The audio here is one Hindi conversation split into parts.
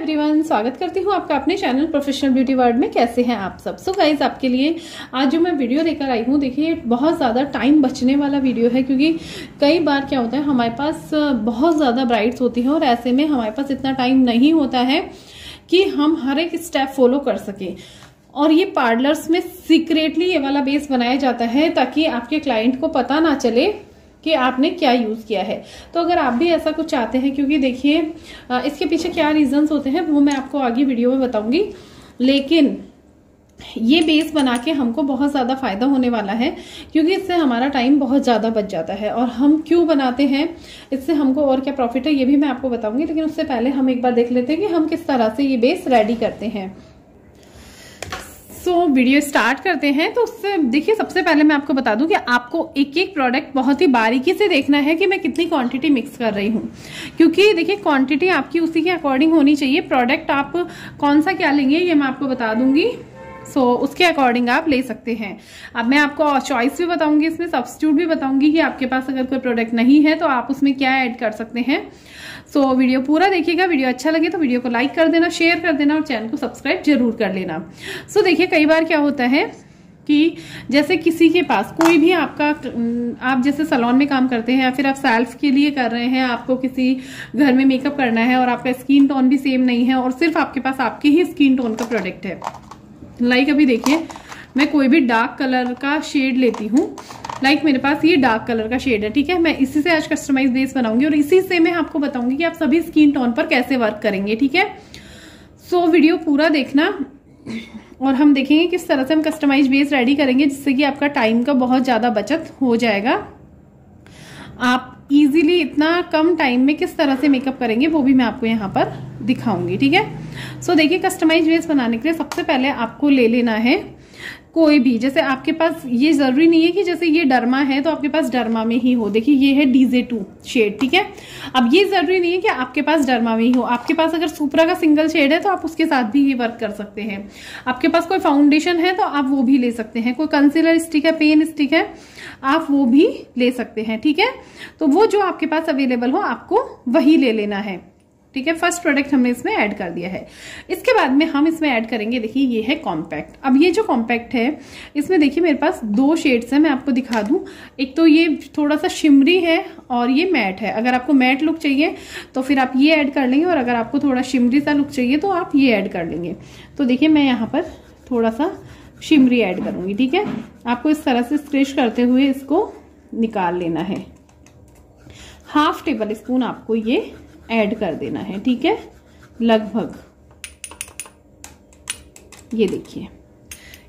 एवरीवन स्वागत करती हूँ आपका अपने चैनल प्रोफेशनल ब्यूटी वर्ल्ड में। कैसे हैं आप सब? सो so गाइज़ आपके लिए आज जो मैं वीडियो लेकर आई हूँ, देखिए, बहुत ज़्यादा टाइम बचने वाला वीडियो है, क्योंकि कई बार क्या होता है, हमारे पास बहुत ज़्यादा ब्राइड्स होती हैं और ऐसे में हमारे पास इतना टाइम नहीं होता है कि हम हर एक स्टेप फॉलो कर सकें। और ये पार्लर्स में सीक्रेटली ये वाला बेस बनाया जाता है ताकि आपके क्लाइंट को पता ना चले कि आपने क्या यूज़ किया है। तो अगर आप भी ऐसा कुछ चाहते हैं, क्योंकि देखिए इसके पीछे क्या रीजंस होते हैं, वो मैं आपको आगे वीडियो में बताऊँगी। लेकिन ये बेस बना के हमको बहुत ज़्यादा फ़ायदा होने वाला है, क्योंकि इससे हमारा टाइम बहुत ज़्यादा बच जाता है। और हम क्यों बनाते हैं, इससे हमको और क्या प्रॉफिट है, ये भी मैं आपको बताऊँगी। लेकिन उससे पहले हम एक बार देख लेते हैं कि हम किस तरह से ये बेस रेडी करते हैं। सो so, वीडियो स्टार्ट करते हैं। तो उससे देखिए सबसे पहले मैं आपको बता दूँ कि आपको एक एक प्रोडक्ट बहुत ही बारीकी से देखना है कि मैं कितनी क्वांटिटी मिक्स कर रही हूँ। क्योंकि देखिए क्वांटिटी आपकी उसी के अकॉर्डिंग होनी चाहिए। प्रोडक्ट आप कौन सा क्या लेंगे ये मैं आपको बता दूँगी। सो so, उसके अकॉर्डिंग आप ले सकते हैं। अब मैं आपको चॉइस भी बताऊँगी इसमें सब्सिट्यूट भी बताऊँगी कि आपके पास अगर कोई प्रोडक्ट नहीं है तो आप उसमें क्या ऐड कर सकते हैं। सो so, वीडियो पूरा देखिएगा वीडियो अच्छा लगे तो वीडियो को लाइक कर देना शेयर कर देना और चैनल को सब्सक्राइब ज़रूर कर लेना। सो so, देखिए कई बार क्या होता है कि जैसे किसी के पास कोई भी आपका आप जैसे सलोन में काम करते हैं या फिर आप सेल्फ के लिए कर रहे हैं आपको किसी घर में मेकअप करना है और आपका स्किन टोन भी सेम नहीं है और सिर्फ़ आपके पास आपके ही स्किन टोन का प्रोडक्ट है। लाइक अभी देखिए, मैं कोई भी डार्क कलर का शेड लेती हूँ। लाइक like मेरे पास ये डार्क कलर का शेड है, ठीक है? मैं इसी से आज कस्टमाइज बेस बनाऊँगी और इसी से मैं आपको बताऊँगी कि आप सभी स्किन टोन पर कैसे वर्क करेंगे, ठीक है? सो वीडियो पूरा देखना और हम देखेंगे किस तरह से हम कस्टमाइज बेस रेडी करेंगे जिससे कि आपका टाइम का बहुत ज़्यादा बचत हो जाएगा। आप इजीली इतना कम टाइम में किस तरह से मेकअप करेंगे वो भी मैं आपको यहाँ पर दिखाऊँगी ठीक है? सो so, देखिए कस्टमाइज वेस बनाने के लिए सबसे पहले आपको ले लेना है कोई भी। जैसे आपके पास ये ज़रूरी नहीं है कि जैसे ये डरमा है तो आपके पास डरमा में ही हो। देखिए, ये है डीजे टू शेड ठीक है? अब ये ज़रूरी नहीं है कि आपके पास डरमा में ही हो। आपके पास अगर सुपरा का सिंगल शेड है तो आप उसके साथ भी ये वर्क कर सकते हैं। आपके पास कोई फाउंडेशन है तो आप वो भी ले सकते हैं। कोई कंसिलर स्टिक है पेन स्टिक है, आप वो भी ले सकते हैं, ठीक है? तो वो जो आपके पास अवेलेबल हो, आपको वही ले लेना है। ठीक है फ़र्स्ट प्रोडक्ट हमने इसमें ऐड कर दिया है। इसके बाद में हम इसमें ऐड करेंगे, देखिए, ये है कॉम्पैक्ट अब ये जो कॉम्पैक्ट है, इसमें देखिए मेरे पास दो शेड्स हैं, मैं आपको दिखा दूँ। एक तो ये थोड़ा सा शिमरी है और ये मैट है। अगर आपको मैट लुक चाहिए तो फिर आप ये ऐड कर लेंगे और अगर आपको थोड़ा शिमरी सा लुक चाहिए तो आप ये ऐड कर लेंगे। तो देखिए, मैं यहाँ पर थोड़ा सा शिमरी ऐड करूँगी, ठीक है? आपको इस तरह से स्क्रेच करते हुए इसको निकाल लेना है। हाफ़ टेबल स्पून आपको ये ऐड कर देना है, ठीक है? लगभग। ये देखिए।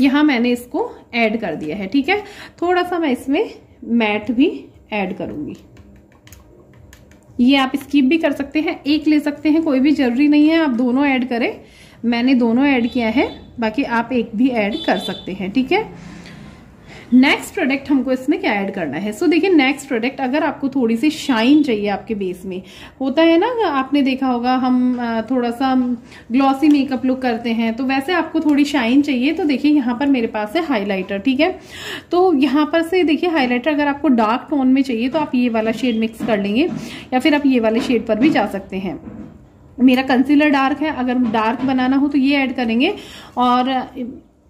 यहाँ मैंने इसको ऐड कर दिया है, ठीक है? थोड़ा सा मैं इसमें मैट भी ऐड करूँगी। ये आप स्कीप भी कर सकते हैं, एक ले सकते हैं, कोई भी ज़रूरी नहीं है, आप दोनों ऐड करें। मैंने दोनों ऐड किया है, बाकी आप एक भी ऐड कर सकते हैं, ठीक है? नेक्स्ट प्रोडक्ट हमको इसमें क्या ऐड करना है? सो देखिए नेक्स्ट प्रोडक्ट अगर आपको थोड़ी सी शाइन चाहिए आपके बेस में, होता है ना, आपने देखा होगा, हम थोड़ा सा ग्लॉसी मेकअप लुक करते हैं तो वैसे आपको थोड़ी शाइन चाहिए तो देखिए यहाँ पर मेरे पास है हाईलाइटर ठीक है? तो यहाँ पर से देखिए हाईलाइटर अगर आपको डार्क टोन में चाहिए तो आप ये वाला शेड मिक्स कर लेंगे, या फिर आप ये वाले शेड पर भी जा सकते हैं। मेरा कंसीलर डार्क है, अगर डार्क बनाना हो तो ये ऐड करेंगे, और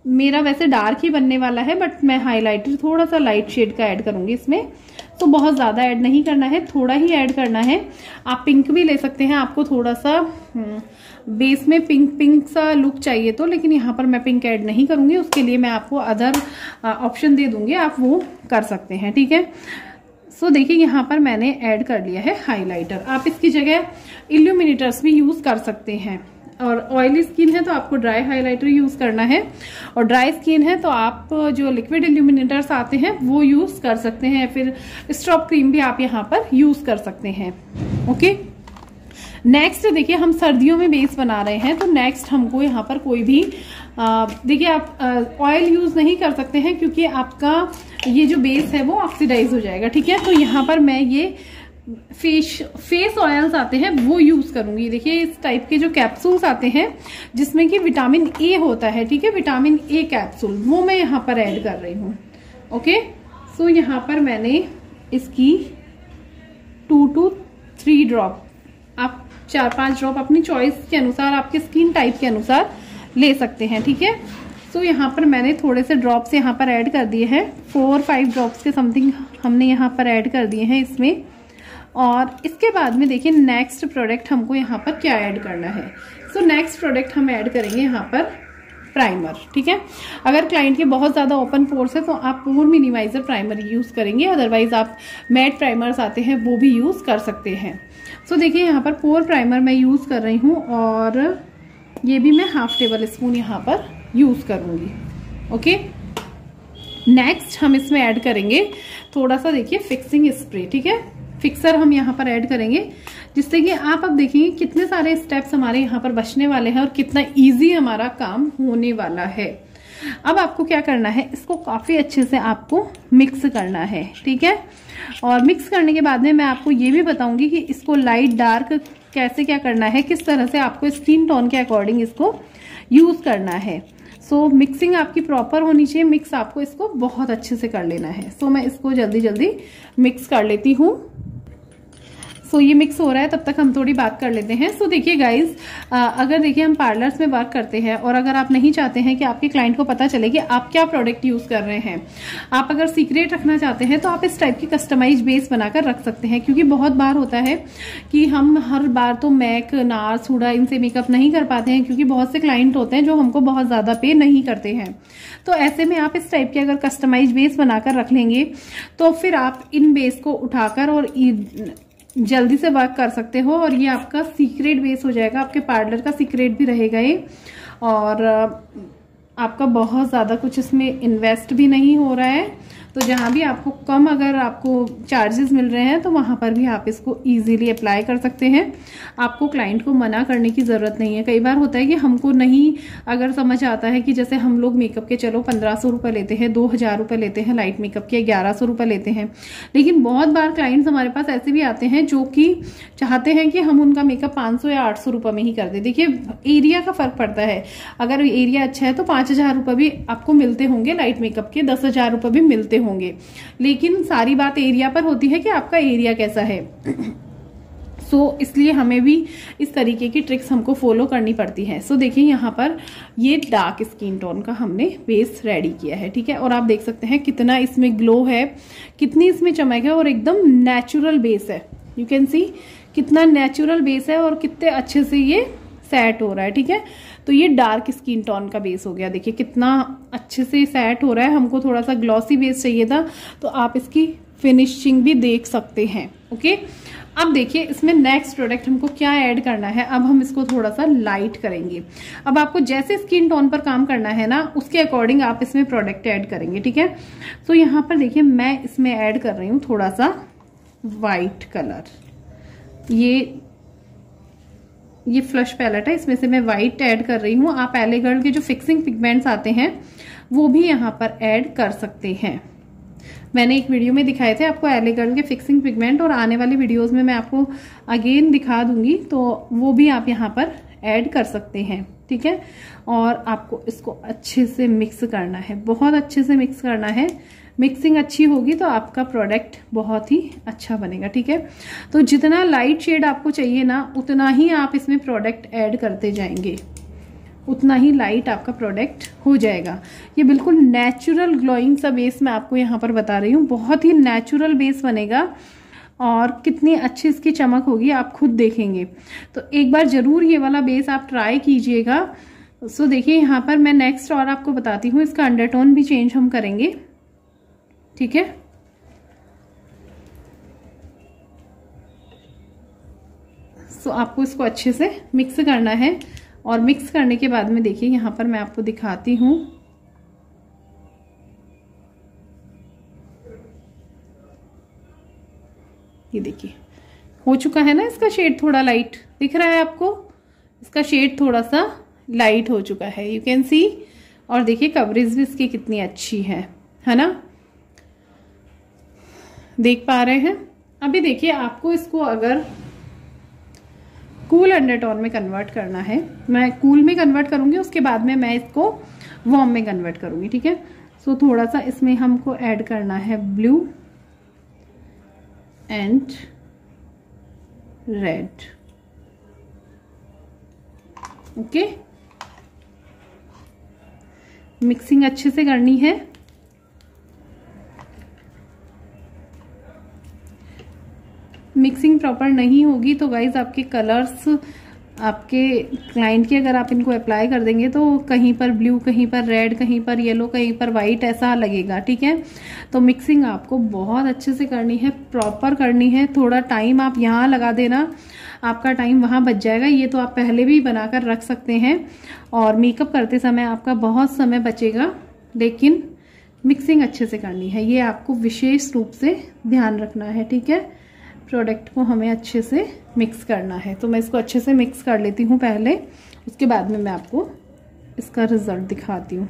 मेरा वैसे डार्क ही बनने वाला है बट मैं हाइलाइटर थोड़ा सा लाइट शेड का ऐड करूँगी इसमें। तो बहुत ज़्यादा ऐड नहीं करना है थोड़ा ही ऐड करना है। आप पिंक भी ले सकते हैं आपको थोड़ा सा बेस हम्म, में पिंक पिंक सा लुक चाहिए तो लेकिन यहाँ पर मैं पिंक ऐड नहीं करूँगी उसके लिए मैं आपको अदर ऑप्शन दे दूँगी आप वो कर सकते हैं ठीक है? सो देखिए यहाँ पर मैंने ऐड कर लिया है हाइलाइटर आप इसकी जगह इल्यूमिनेटर्स भी यूज़ कर सकते हैं। और ऑयली स्किन है तो आपको ड्राई हाइलाइटर यूज़ करना है। और ड्राई स्किन है तो आप, जो लिक्विड एल्यूमिनेटर्स आते हैं, वो यूज़ कर सकते हैं। फिर स्ट्रॉप क्रीम भी आप यहाँ पर यूज़ कर सकते हैं। ओके नेक्स्ट देखिए, हम सर्दियों में बेस बना रहे हैं तो नेक्स्ट हमको यहाँ पर कोई भी देखिए आप ऑयल यूज़ नहीं कर सकते हैं, क्योंकि आपका ये जो बेस है वो ऑक्सीडाइज हो जाएगा। ठीक है? तो यहाँ पर मैं ये फेस फेस ऑयल्स आते हैं, वो यूज़ करूँगी। देखिए, इस टाइप के जो कैप्सूल्स आते हैं, जिसमें कि विटामिन ए होता है, ठीक है? विटामिन ए कैप्सूल वो मैं यहाँ पर ऐड कर रही हूँ। ओके सो यहाँ पर मैंने इसकी टू टू थ्री ड्रॉप आप चार पाँच ड्रॉप अपनी चॉइस के अनुसार, आपके स्किन टाइप के अनुसार ले सकते हैं, ठीक है? सो यहाँ पर मैंने थोड़े से ड्रॉप्स यहाँ पर ऐड कर दिए हैं। फोर फाइव ड्रॉप्स के समथिंग हमने यहाँ पर ऐड कर दिए हैं इसमें। और इसके बाद में देखिए नेक्स्ट प्रोडक्ट हमको यहाँ पर क्या ऐड करना है। सो नेक्स्ट प्रोडक्ट हम ऐड करेंगे यहाँ पर प्राइमर ठीक है? अगर क्लाइंट के बहुत ज़्यादा ओपन पोर्स है तो आप पोर मिनिमाइजर प्राइमर यूज़ करेंगे। अदरवाइज़ आप मैट प्राइमर्स आते हैं, वो भी यूज़ कर सकते हैं। सो देखिए यहाँ पर पोर प्राइमर मैं यूज़ कर रही हूँ और ये भी मैं हाफ़ टेबल स्पून यहाँ पर यूज़ करूँगी। ओके नेक्स्ट हम इसमें ऐड करेंगे थोड़ा सा, देखिए फिक्सिंग स्प्रे ठीक है? फिक्सर हम यहाँ पर ऐड करेंगे जिससे कि आप अब देखेंगे कितने सारे स्टेप्स हमारे यहाँ पर बचने वाले हैं और कितना इजी हमारा काम होने वाला है। अब आपको क्या करना है इसको काफ़ी अच्छे से आपको मिक्स करना है ठीक है? और मिक्स करने के बाद में मैं आपको ये भी बताऊँगी कि इसको लाइट डार्क कैसे क्या करना है किस तरह से आपको स्किन टोन के अकॉर्डिंग इसको यूज़ करना है। सो so, मिक्सिंग आपकी प्रॉपर होनी चाहिए मिक्स आपको इसको बहुत अच्छे से कर लेना है। सो so, मैं इसको जल्दी जल्दी मिक्स कर लेती हूँ। सो ये मिक्स हो रहा है, तब तक हम थोड़ी बात कर लेते हैं। सो देखिए गाइज़ अगर देखिए हम पार्लर्स में वर्क करते हैं और अगर आप नहीं चाहते हैं कि आपके क्लाइंट को पता चले कि आप क्या प्रोडक्ट यूज़ कर रहे हैं, आप अगर सीक्रेट रखना चाहते हैं तो आप इस टाइप की कस्टमाइज बेस बनाकर रख सकते हैं। क्योंकि बहुत बार होता है कि हम हर बार तो मैक नार सूडा इनसे मेकअप नहीं कर पाते हैं, क्योंकि बहुत से क्लाइंट होते हैं जो हमको बहुत ज़्यादा पे नहीं करते हैं। तो ऐसे में आप इस टाइप के अगर कस्टमाइज बेस बनाकर रख लेंगे तो फिर आप इन बेस को उठाकर और जल्दी से वर्क कर सकते हो और ये आपका सीक्रेट बेस हो जाएगा, आपके पार्लर का सीक्रेट भी रहेगा ये। और आपका बहुत ज़्यादा कुछ इसमें इन्वेस्ट भी नहीं हो रहा है। तो जहाँ भी आपको कम अगर आपको चार्जेस मिल रहे हैं तो वहाँ पर भी आप इसको इजीली अप्लाई कर सकते हैं। आपको क्लाइंट को मना करने की ज़रूरत नहीं है। कई बार होता है कि हमको नहीं, अगर समझ आता है कि जैसे हम लोग मेकअप के, चलो पंद्रह सौ रुपये लेते हैं, दो हज़ार रुपये लेते हैं लाइट मेकअप के, ग्यारह सौ रुपये लेते हैं। लेकिन बहुत बार क्लाइंट्स हमारे पास ऐसे भी आते हैं जो कि चाहते हैं कि हम उनका मेकअप पाँच सौ या आठ सौ रुपये में ही कर दे। देखिए एरिया का फ़र्क पड़ता है। अगर एरिया अच्छा है तो पाँच हज़ार रुपये भी आपको मिलते होंगे लाइट मेकअप के, दस हज़ार रुपये भी मिलते होंगे। लेकिन सारी बात एरिया पर होती है कि आपका एरिया कैसा है। सो so, इसलिए हमें भी इस तरीके की ट्रिक्स हमको फॉलो करनी पड़ती है। सो so, देखिए यहाँ पर ये डार्क स्किन टोन का हमने बेस रेडी किया है ठीक है? और आप देख सकते हैं कितना इसमें ग्लो है कितनी इसमें चमक है और एकदम नेचुरल बेस है। यू कैन सी कितना नेचुरल बेस है और कितने अच्छे से ये सेट हो रहा है ठीक है? तो ये डार्क स्किन टोन का बेस हो गया। देखिए, कितना अच्छे से सेट हो रहा है। हमको थोड़ा सा ग्लॉसी बेस चाहिए था तो आप इसकी फिनिशिंग भी देख सकते हैं ओके अब देखिए, इसमें नेक्स्ट प्रोडक्ट हमको क्या ऐड करना है? अब हम इसको थोड़ा सा लाइट करेंगे। अब आपको जैसे स्किन टोन पर काम करना है ना, उसके अकॉर्डिंग आप इसमें प्रोडक्ट ऐड करेंगे, ठीक है? तो यहाँ पर देखिए, मैं इसमें ऐड कर रही हूँ थोड़ा सा वाइट कलर ये ये फ्लश पैलेट है, इसमें से मैं व्हाइट ऐड कर रही हूँ। आप एलेगर्ल के जो फिक्सिंग पिगमेंट्स आते हैं, वो भी यहाँ पर ऐड कर सकते हैं। मैंने एक वीडियो में दिखाए थे आपको एलेगर्ल के फिक्सिंग पिगमेंट और आने वाली वीडियोस में मैं आपको अगेन दिखा दूँगी तो वो भी आप यहाँ पर ऐड कर सकते हैं, ठीक है? और आपको इसको अच्छे से मिक्स करना है, बहुत अच्छे से मिक्स करना है। मिक्सिंग अच्छी होगी तो आपका प्रोडक्ट बहुत ही अच्छा बनेगा, ठीक है? तो जितना लाइट शेड आपको चाहिए ना, उतना ही आप इसमें प्रोडक्ट ऐड करते जाएँगे। उतना ही लाइट आपका प्रोडक्ट हो जाएगा। ये बिल्कुल नेचुरल ग्लोइंग सा बेस मैं आपको यहाँ पर बता रही हूँ। बहुत ही नेचुरल बेस बनेगा और कितनी अच्छी इसकी चमक होगी, आप खुद देखेंगे। तो एक बार ज़रूर ये वाला बेस आप ट्राई कीजिएगा। सो देखिए, यहाँ पर मैं नेक्स्ट और आपको बताती हूँ, इसका अंडरटोन भी चेंज हम करेंगे। ठीक है? सो आपको इसको अच्छे से मिक्स करना है। और मिक्स करने के बाद में देखिए, यहाँ पर मैं आपको दिखाती हूँ। ये देखिए, हो चुका है ना इसका शेड थोड़ा लाइट दिख रहा है आपको? इसका शेड थोड़ा सा लाइट हो चुका है यू कैन सी और देखिए कवरेज भी इसकी कितनी अच्छी है है ना? देख पा रहे हैं। अभी देखिए, आपको इसको अगर कूल अंडरटोन में कन्वर्ट करना है, मैं कूल में कन्वर्ट करूँगी, उसके बाद में मैं इसको वॉर्म में कन्वर्ट करूँगी, ठीक है? सो थोड़ा सा इसमें हमको ऐड करना है blue and red okay mixing अच्छे से करनी है। मिक्सिंग प्रॉपर नहीं होगी तो गाइज़ आपके कलर्स आपके क्लाइंट की अगर आप इनको अप्लाई कर देंगे तो कहीं पर ब्लू कहीं पर रेड कहीं पर येलो कहीं पर वाइट ऐसा लगेगा, ठीक है? तो मिक्सिंग आपको बहुत अच्छे से करनी है प्रॉपर करनी है, थोड़ा टाइम आप यहाँ लगा देना, आपका टाइम वहाँ बच जाएगा, ये तो आप पहले भी बनाकर रख सकते हैं, और मेकअप करते समय आपका बहुत समय बचेगा, लेकिन मिक्सिंग अच्छे से करनी है, ये आपको विशेष रूप से ध्यान रखना है, ठीक है? प्रोडक्ट को हमें अच्छे से मिक्स करना है। तो मैं इसको अच्छे से मिक्स कर लेती हूँ पहले। उसके बाद में मैं आपको इसका रिज़ल्ट दिखाती हूँ।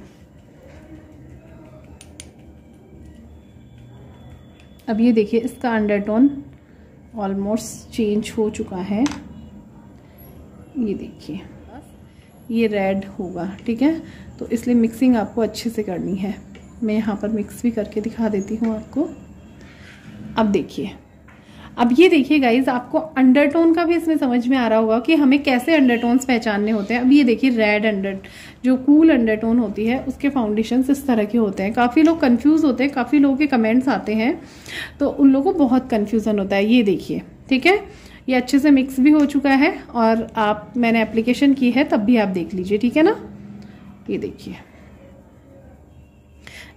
अब ये देखिए, इसका अंडरटोन ऑलमोस्ट चेंज हो चुका है। ये देखिए, ये रेड होगा, ठीक है? तो इसलिए मिक्सिंग आपको अच्छे से करनी है। मैं यहाँ पर मिक्स भी करके दिखा देती हूँ आपको। अब देखिए अब ये देखिए गाइज़ आपको अंडरटोन का भी इसमें समझ में आ रहा होगा कि हमें कैसे अंडरटोन्स पहचानने होते हैं। अब ये देखिए रेड अंडर जो कूल अंडरटोन होती है, उसके फाउंडेशन इस तरह के होते हैं। काफ़ी लोग कन्फ्यूज़ होते हैं, काफ़ी लोगों के कमेंट्स आते हैं तो उन लोगों को बहुत कन्फ्यूज़न होता है। ये देखिए, ठीक है? ये अच्छे से मिक्स भी हो चुका है और आप, मैंने एप्लीकेशन की है, तब भी आप देख लीजिए, ठीक है ना? ये देखिए।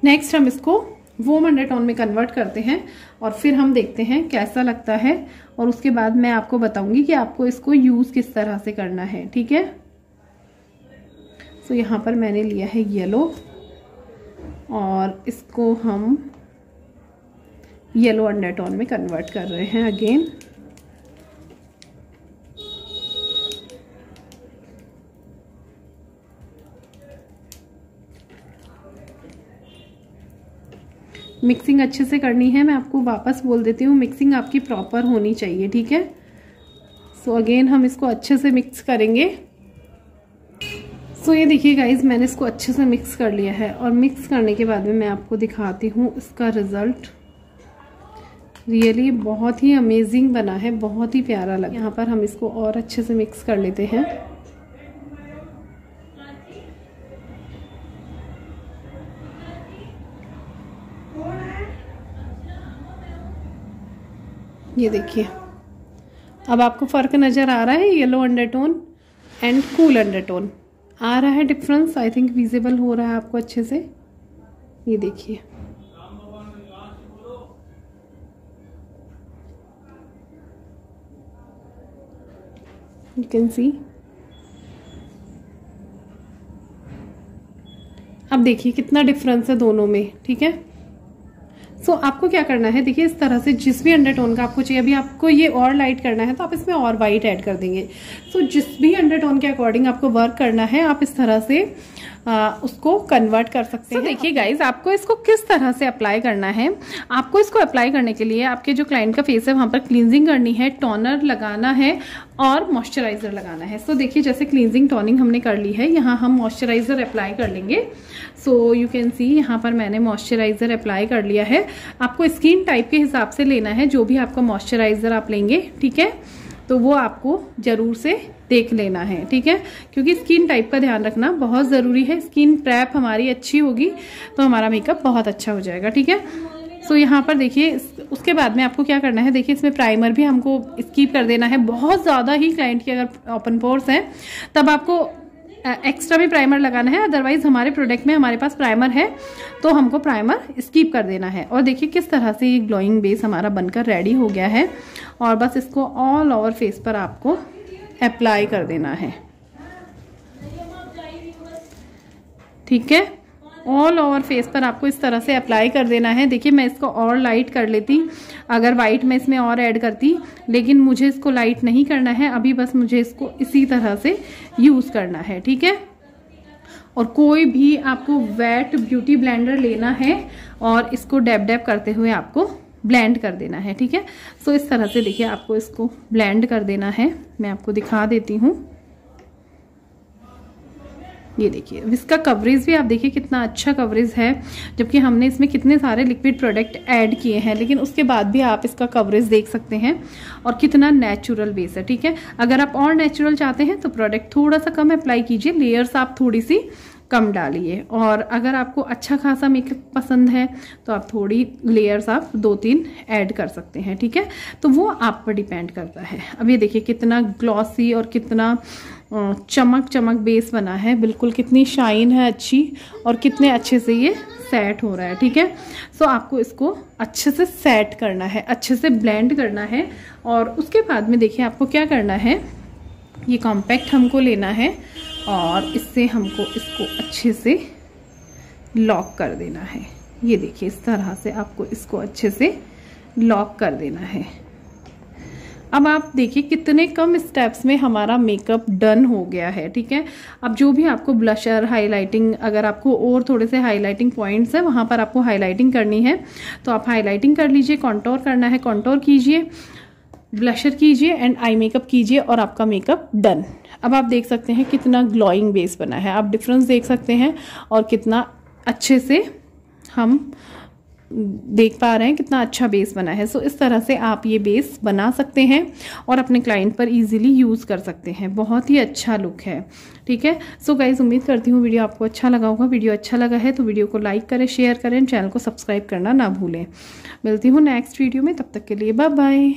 नेक्स्ट हम इसको वोम अंडरटोन में कन्वर्ट करते हैं और फिर हम देखते हैं कैसा लगता है और उसके बाद मैं आपको बताऊँगी कि आपको इसको यूज़ किस तरह से करना है ठीक है? सो so, यहाँ पर मैंने लिया है येलो और इसको हम येलो अंडरटोन में कन्वर्ट कर रहे हैं अगेन मिक्सिंग अच्छे से करनी है, मैं आपको वापस बोल देती हूँ, मिक्सिंग आपकी प्रॉपर होनी चाहिए, ठीक है? सो so अगेन हम इसको अच्छे से मिक्स करेंगे। सो so, ये देखिए गाइज़ मैंने इसको अच्छे से मिक्स कर लिया है और मिक्स करने के बाद में मैं आपको दिखाती हूँ इसका रिज़ल्ट रियली बहुत ही अमेजिंग बना है, बहुत ही प्यारा लगा यहाँ पर हम इसको और अच्छे से मिक्स कर लेते हैं। ये देखिए। अब आपको फ़र्क नज़र आ रहा है yellow undertone and cool undertone आ रहा है डिफरेंस आई थिंक विजिबल हो रहा है आपको अच्छे से। ये देखिए। यू कैन सी अब देखिए कितना डिफरेंस है दोनों में, ठीक है? सो so, आपको क्या करना है? देखिए इस तरह से जिस भी अंडरटोन का आपको चाहिए अभी आपको ये और लाइट करना है तो आप इसमें और वाइट ऐड कर देंगे। सो so, जिस भी अंडरटोन के अकॉर्डिंग आपको वर्क करना है आप इस तरह से आ, उसको कन्वर्ट कर सकते so, हैं। देखिए गाइज़ आपको इसको किस तरह से अप्लाई करना है? आपको इसको अप्लाई करने के लिए आपके जो क्लाइंट का फेस है वहाँ पर क्लींजिंग करनी है टोनर लगाना है और मॉइस्चराइजर लगाना है। सो so, देखिए जैसे क्लींजिंग टोनिंग हमने कर ली है यहाँ हम मॉइस्चराइजर अप्लाई कर लेंगे। सो यू कैन सी यहाँ पर मैंने मॉइस्चराइजर अप्लाई कर लिया है। आपको स्किन टाइप के हिसाब से लेना है जो भी आपका मॉइस्चराइजर आप लेंगे ठीक है? तो वो आपको ज़रूर से देख लेना है ठीक है? क्योंकि स्किन टाइप का ध्यान रखना बहुत ज़रूरी है। स्किन प्रैप हमारी अच्छी होगी तो हमारा मेकअप बहुत अच्छा हो जाएगा ठीक है? सो so, यहाँ पर देखिए उसके बाद में आपको क्या करना है? देखिए इसमें प्राइमर भी हमको स्कीप कर देना है। बहुत ज़्यादा ही क्लाइंट की अगर ओपन पोर्स हैं तब आपको एक्स्ट्रा भी प्राइमर लगाना है। अदरवाइज़ हमारे प्रोडक्ट में हमारे पास प्राइमर है तो हमको प्राइमर स्कीप कर देना है। और देखिए किस तरह से ये ग्लोइंग बेस हमारा बनकर रेडी हो गया है। और बस इसको ऑल ओवर फेस पर आपको अप्लाई कर देना है। ठीक है? ऑल ओवर फेस पर आपको इस तरह से अप्लाई कर देना है। देखिए, मैं इसको और लाइट कर लेती। अगर वाइट मैं इसमें और ऐड करती, लेकिन मुझे इसको लाइट नहीं करना है, अभी बस मुझे इसको इसी तरह से यूज़ करना है। ठीक है? और कोई भी आपको वेट ब्यूटी ब्लेंडर लेना है, और इसको डैब डैब करते हुए आपको ब्लेंड कर देना है, ठीक है? सो इस तरह से देखिए आपको इसको ब्लेंड कर देना है। मैं आपको दिखा देती हूँ। ये देखिए, इसका कवरेज भी आप देखिए कितना अच्छा कवरेज है, जबकि हमने इसमें कितने सारे लिक्विड प्रोडक्ट ऐड किए हैं, लेकिन उसके बाद भी आप इसका कवरेज देख सकते हैं और कितना नेचुरल बेस है, ठीक है? अगर आप और नेचुरल चाहते हैं तो प्रोडक्ट थोड़ा सा कम अप्लाई कीजिए लेयर्स आप थोड़ी सी कम डालिए। और अगर आपको अच्छा खासा मेकअप पसंद है तो आप थोड़ी लेयर्स आप दो तीन ऐड कर सकते हैं, ठीक है? तो वो आप पर डिपेंड करता है। अब ये देखिए कितना ग्लॉसी और कितना चमक चमक बेस बना है। बिल्कुल कितनी शाइन है अच्छी और कितने अच्छे से ये सेट हो रहा है, ठीक है? सो आपको इसको अच्छे से सेट करना है, अच्छे से ब्लेंड करना है। और उसके बाद में देखिए आपको क्या करना है? ये कॉम्पैक्ट हमको लेना है। और इससे हमको इसको अच्छे से लॉक कर देना है। ये देखिए, इस तरह से आपको इसको अच्छे से लॉक कर देना है। अब आप देखिए कितने कम स्टेप्स में हमारा मेकअप डन हो गया है, ठीक है? अब जो भी आपको ब्लशर हाइलाइटिंग अगर आपको और थोड़े से हाइलाइटिंग पॉइंट्स है, वहाँ पर आपको हाइलाइटिंग करनी है तो आप हाइलाइटिंग कर लीजिए कॉन्टोर करना है कॉन्टोर कीजिए। ब्लशर कीजिए एंड आई मेकअप कीजिए और आपका मेकअप डन अब आप देख सकते हैं कितना ग्लोइंग बेस बना है. आप डिफरेंस देख सकते हैं और कितना अच्छे से हम देख पा रहे हैं कितना अच्छा बेस बना है. सो so, इस तरह से आप ये बेस बना सकते हैं और अपने क्लाइंट पर इजीली यूज़ कर सकते हैं. बहुत ही अच्छा लुक है. ठीक है? सो गाइज़ उम्मीद करती हूँ वीडियो आपको अच्छा लगा होगा. वीडियो अच्छा लगा है तो वीडियो को लाइक करें शेयर करें चैनल को सब्सक्राइब करना ना भूलें. मिलती हूँ नेक्स्ट वीडियो में. तब तक के लिए बाय बाय